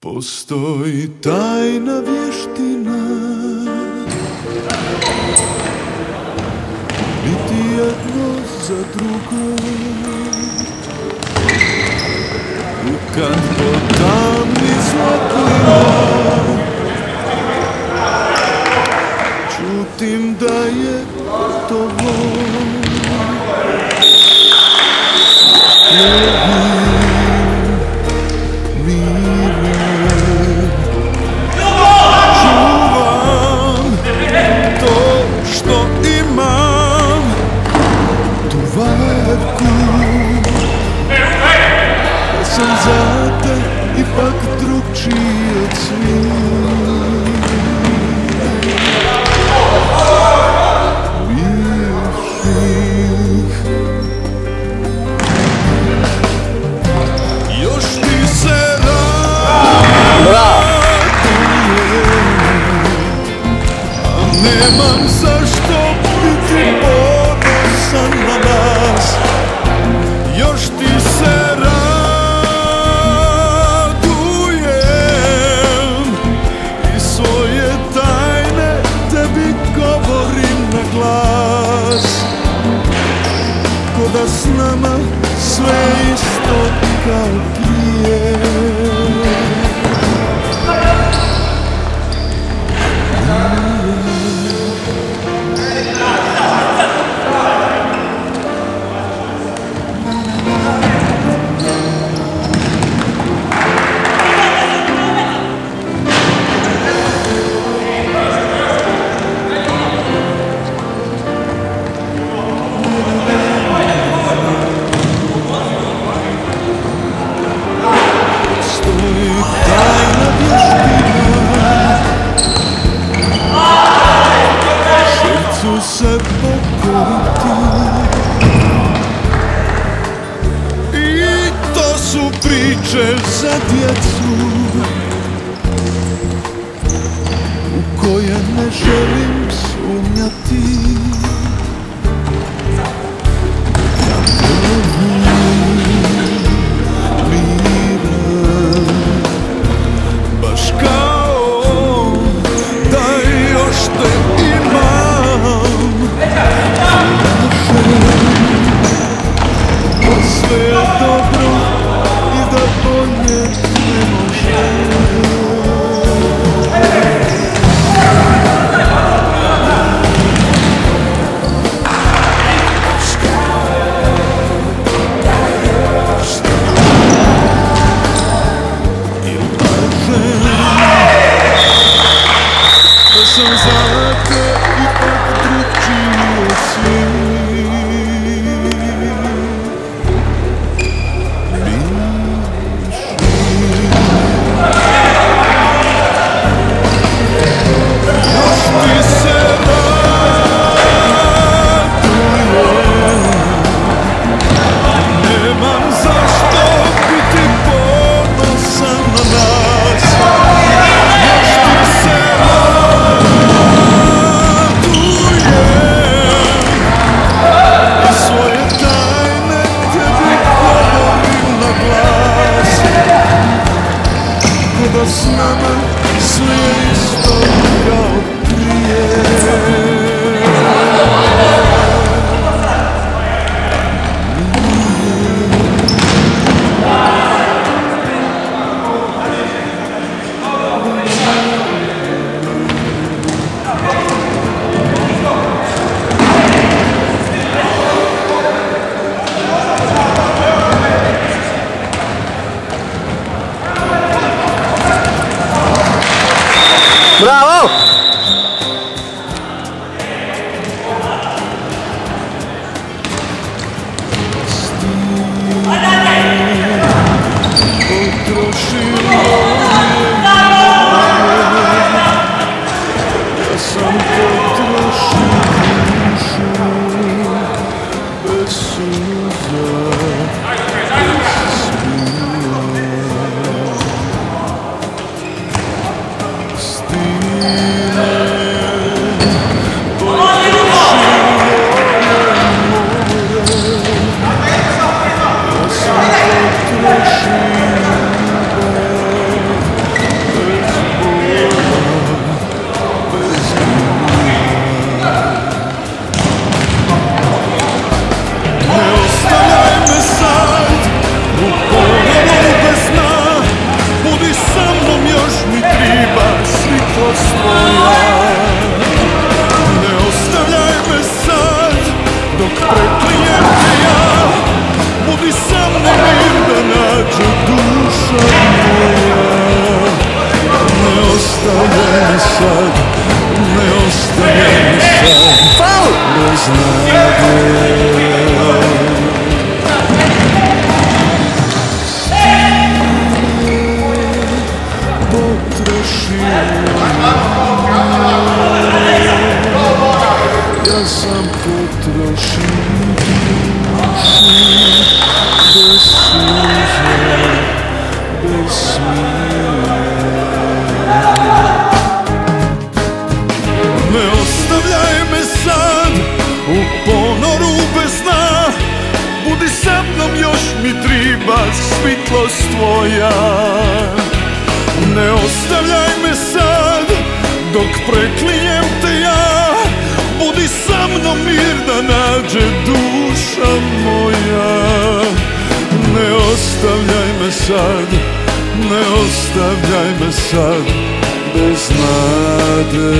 Postoji tajna vještina. Biti jedno za drugo. Kad potamni zlatina Čutim da je to Nemam zašto biti ponosan na nas. Još ti se radujem I svoje tajne tebi govorim na glas. Ko da s nama sve isto kao prije za djecu U koje ne želim da dok preklijem te ja Budi sa mnom mir da nađe duša moja. Ne ostaje mi sad, ne ostaje mi sad Bez nade Potrošio Ja sam ne ostavljaj me sad dok preklinjem Budi sa mnom mir da nađe duša moja. Ne ostavljaj me sad, ne ostavljaj me sad bez nade